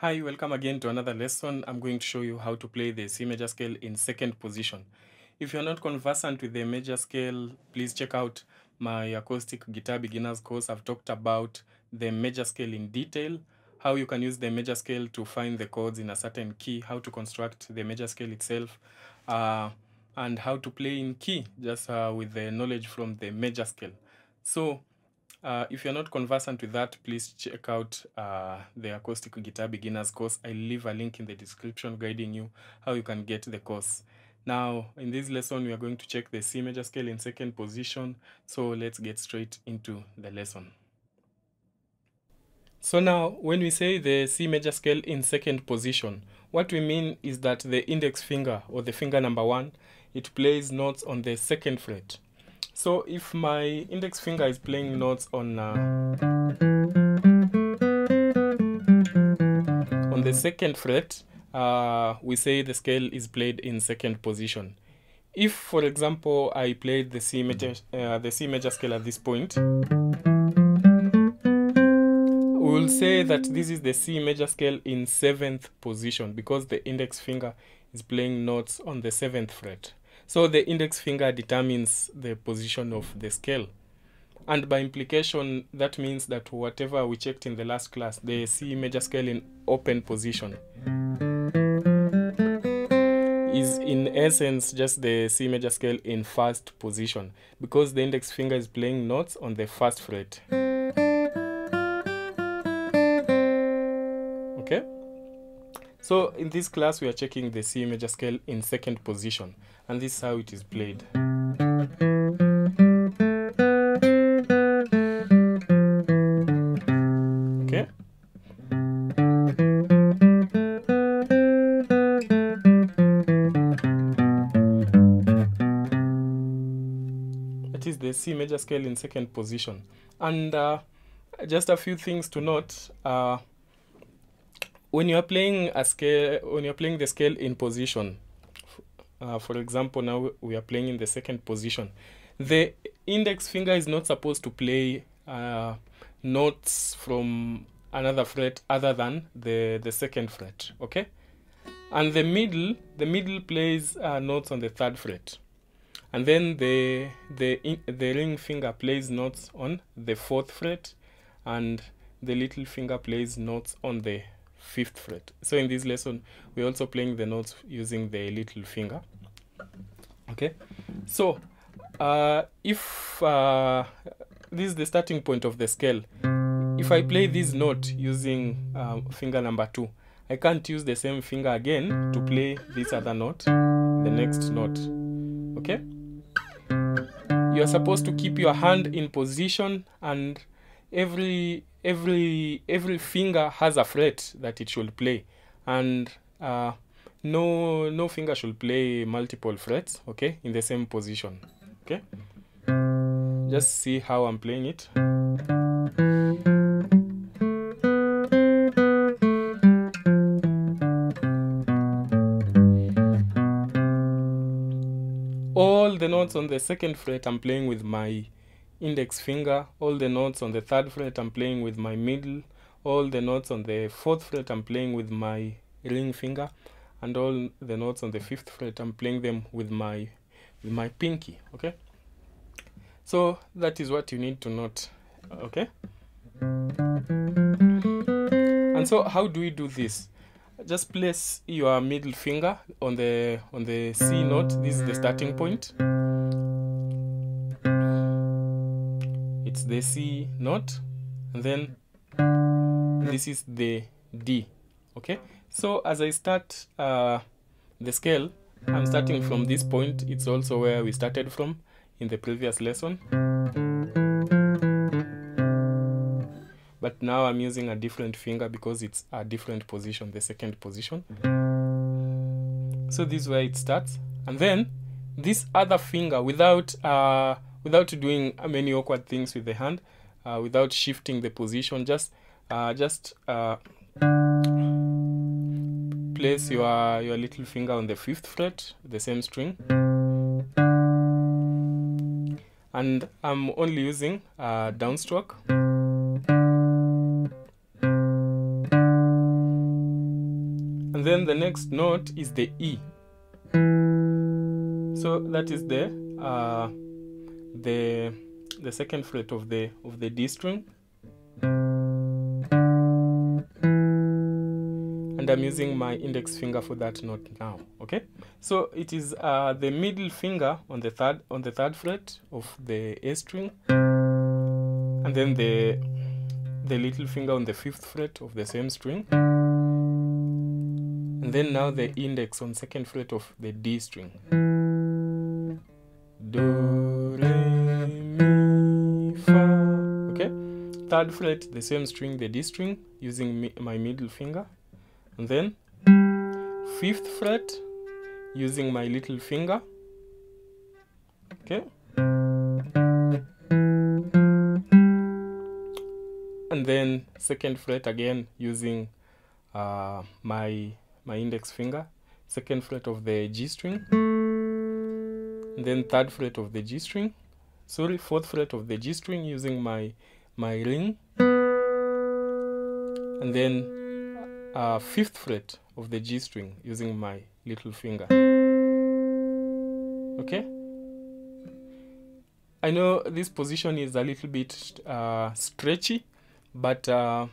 Hi, welcome again to another lesson. I'm going to show you how to play the C major scale in second position. If you're not conversant with the major scale, please check out my acoustic guitar beginners course. I've talked about the major scale in detail, how you can use the major scale to find the chords in a certain key, how to construct the major scale itself, uh, and how to play in key just uh, with the knowledge from the major scale. So uh, if you're not conversant with that, please check out uh, the acoustic guitar beginners course. I leave a link in the description guiding you how you can get the course. Now, in this lesson, we are going to check the C major scale in second position. So let's get straight into the lesson. So now, when we say the C major scale in second position, what we mean is that the index finger or the finger number one, it plays notes on the second fret. So if my index finger is playing notes on uh, on the second fret, uh, we say the scale is played in second position. If, for example, I played the C major uh, the C major scale at this point, we will say that this is the C major scale in seventh position because the index finger is playing notes on the seventh fret. So the index finger determines the position of the scale. And by implication, that means that whatever we checked in the last class, the C major scale in open position, is in essence just the C major scale in first position because the index finger is playing notes on the first fret. So in this class, we are checking the C major scale in second position, and this is how it is played. Okay. That is the C major scale in second position. And uh, just a few things to note. Uh, when you are playing a scale when you're playing the scale in position uh, for example now we are playing in the second position the index finger is not supposed to play uh, notes from another fret other than the the second fret okay? And the middle the middle plays uh, notes on the third fret. And then the the the ring finger plays notes on the fourth fret and the little finger plays notes on the fifth fret. So in this lesson, we're also playing the notes using the little finger. Okay, so uh, if uh, this is the starting point of the scale, if I play this note using uh, finger number two, I can't use the same finger again to play this other note, the next note. Okay, you are supposed to keep your hand in position and every every every finger has a fret that it should play. And uh, no no finger should play multiple frets okay in the same position okay? Just see how i'm playing it. All the notes on the second fret i'm playing with my index finger. All the notes on the third fret I'm playing with my middle. All the notes on the fourth fret I'm playing with my ring finger. And all the notes on the fifth fret I'm playing them with my with my pinky. Okay. So that is what you need to note. Okay. And so how do we do this? Just place your middle finger on the on the C note. This is the starting point. It's the C note and then this is the D okay? So as I start uh, the scale I'm starting from this point. It's also where we started from in the previous lesson. But now I'm using a different finger because it's a different position the second position. So this is where it starts. And then this other finger without uh, without doing many awkward things with the hand, uh, without shifting the position. Just, uh, just uh, place your your little finger on the fifth fret, the same string, and I'm only using uh, downstroke. and then the next note is the E. So that is the uh, the the second fret of the of the D string. And I'm using my index finger for that note now. Okay, so it is uh, the middle finger on the third on the third fret of the A string, and then the the little finger on the fifth fret of the same string and then now the index on second fret of the D string. Third fret, the same string, the D string, using mi my middle finger. And then fifth fret, using my little finger. Okay. And then second fret again using uh, my my index finger, second fret of the G string, then third fret of the G string, sorry, fourth fret of the G string using my my ring, and then uh, fifth fret of the G string using my little finger. Okay. I know this position is a little bit uh, stretchy, but uh,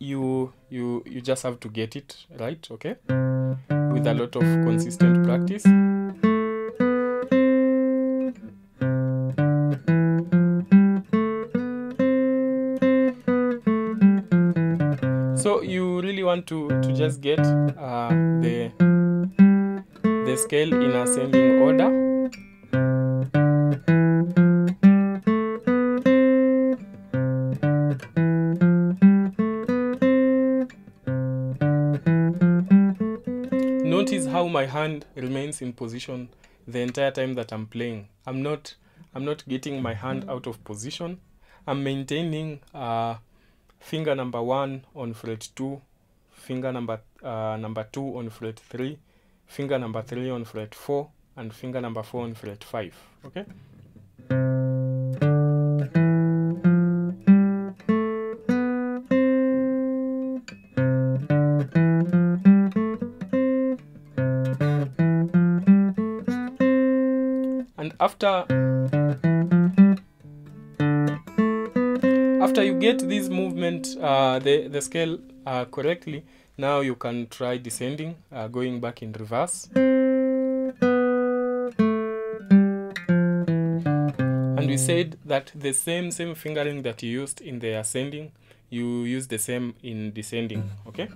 you you you just have to get it right okay with a lot of consistent practice you really want to to just get uh, the the scale in ascending order notice how my hand remains in position the entire time that I'm playing. I'm not I'm not getting my hand out of position. I'm maintaining uh, finger number one on fret two, finger number uh, number two on fret three, finger number three on fret four, and finger number four on fret five. Okay. and after get this movement uh, the the scale uh, correctly now you can try descending uh, going back in reverse. And we said that the same same fingering that you used in the ascending you use the same in descending okay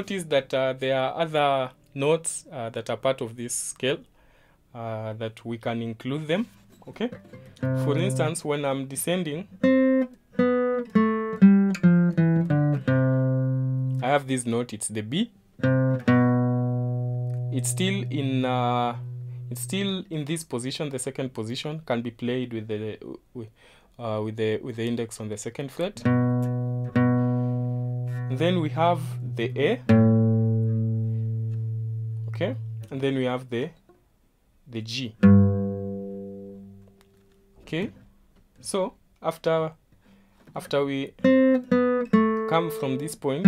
notice that uh, there are other notes uh, that are part of this scale uh, that we can include them. Okay. For instance, when I'm descending, I have this note. It's the B. It's still in. Uh, it's still in this position. The second position can be played with the with, uh, with the with the index on the second fret. Then we have the A. Okay, and then we have the the G. Okay, so after after we come from this point,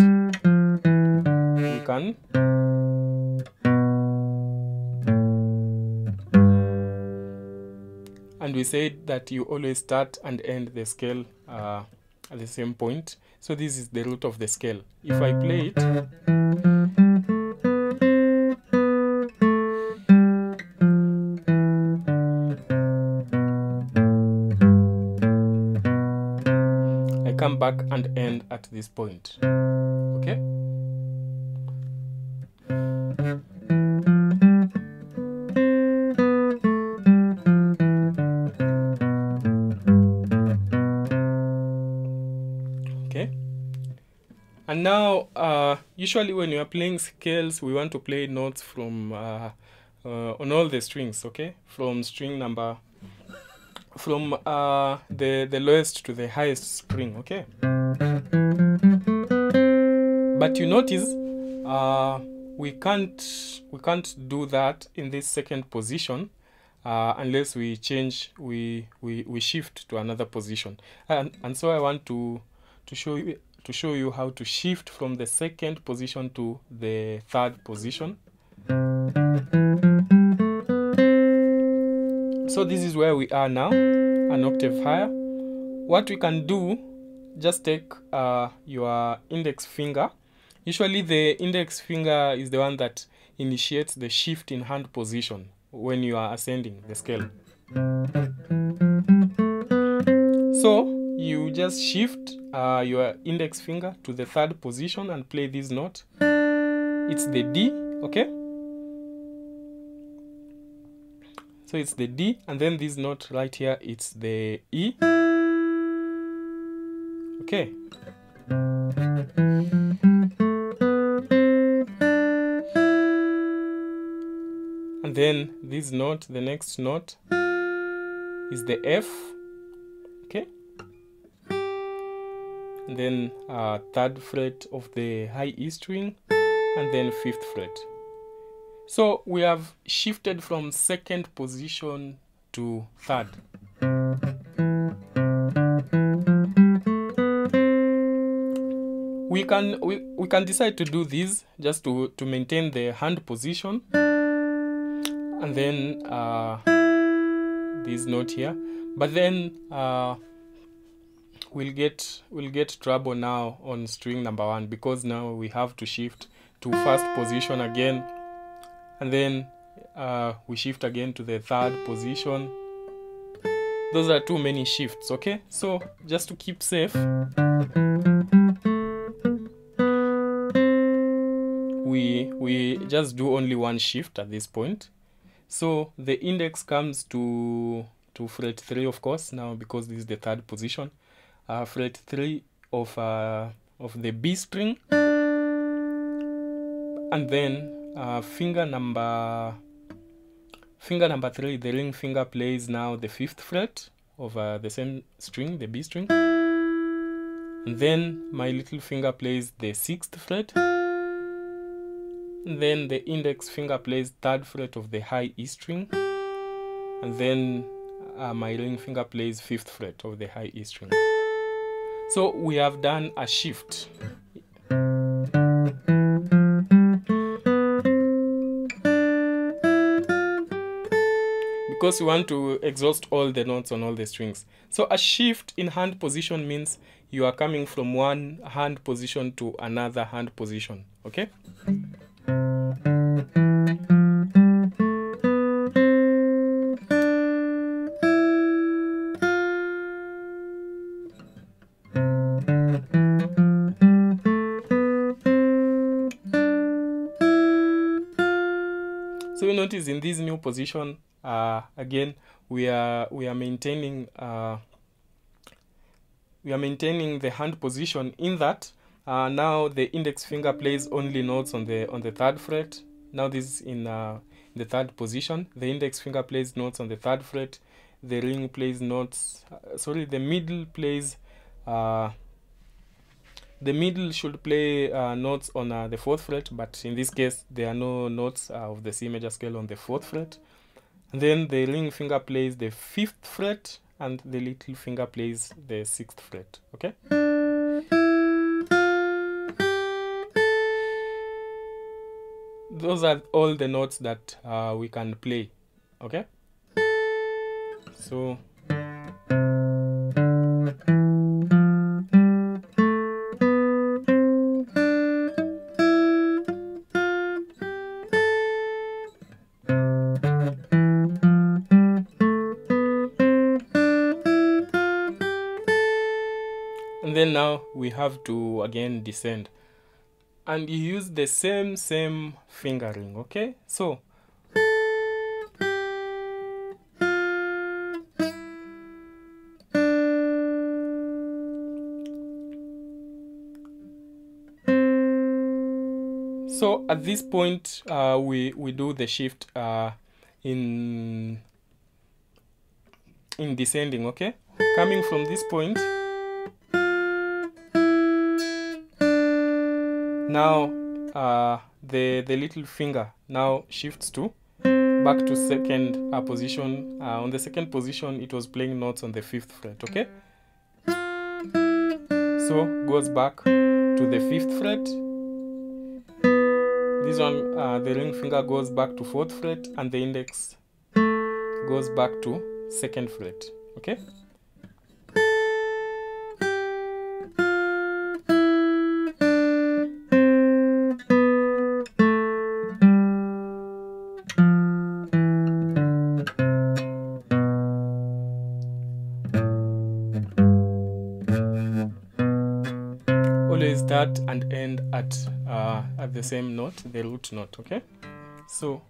we can and we said that you always start and end the scale uh, at the same point. So this is the root of the scale. If I play it, I come back and end at this point. Now, uh, usually when you are playing scales, we want to play notes from uh, uh, on all the strings. Okay, from string number from uh, the the lowest to the highest string. Okay. But you notice uh, we can't we can't do that in this second position uh, unless we change we, we we shift to another position and and so I want to to show you to show you how to shift from the second position to the third position. So this is where we are now an octave higher. What we can do just take uh, your index finger. Usually the index finger is the one that initiates the shift in hand position when you are ascending the scale. So you just shift uh, your index finger to the third position and play this note. It's the D okay? So it's the D and then this note right here it's the E. Okay. And then this note the next note is the F then uh, third fret of the high E string and then fifth fret. So we have shifted from second position to third. We can we, we can decide to do this just to to maintain the hand position. And then uh, this note here. But then uh, we'll get we'll get trouble now on string number one because now we have to shift to first position again. And then uh, we shift again to the third position. Those are too many shifts okay? So just to keep safe we we just do only one shift at this point. So the index comes to to fret 3 of course now because this is the third position uh, fret 3 of uh, of the B string. And then uh, finger number finger number 3 the ring finger plays now the fifth fret of uh, the same string the B string. And then my little finger plays the sixth fret. And then the index finger plays third fret of the high E string. And then uh, my ring finger plays fifth fret of the high E string so we have done a shift. Because we want to exhaust all the notes on all the strings. So a shift in hand position means you are coming from one hand position to another hand position okay notice in this new position uh, again we are we are maintaining uh, we are maintaining the hand position in that uh, now the index finger plays only notes on the on the third fret. Now this is in, uh, the third position. The index finger plays notes on the third fret. The ring plays notes uh, sorry the middle plays uh, the middle should play uh, notes on uh, the fourth fret but in this case there are no notes uh, of the C major scale on the fourth fret. And then the ring finger plays the fifth fret and the little finger plays the sixth fret okay? Those are all the notes that uh, we can play okay? So have to again descend. And you use the same same fingering okay? So. So at this point uh, we we do the shift uh, in in descending okay? Coming from this point now uh, the the little finger now shifts to back to second uh, position. Uh, on the second position, it was playing notes on the fifth fret. Okay, so goes back to the fifth fret. This one, uh, the ring finger goes back to fourth fret, and the index goes back to second fret. Okay. Always start and end at uh, at the same note the root note okay? So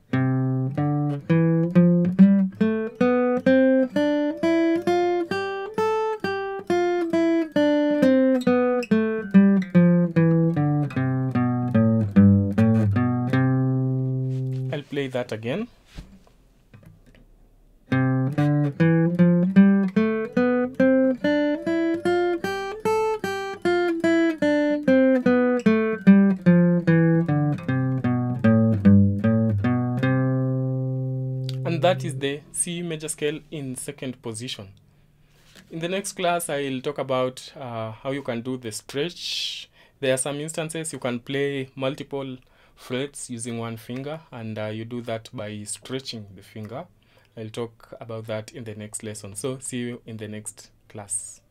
I'll play that again that is the C major scale in second position. In the next class, I'll talk about uh, how you can do the stretch. There are some instances you can play multiple frets using one finger, and uh, you do that by stretching the finger. I'll talk about that in the next lesson. So, see you in the next class.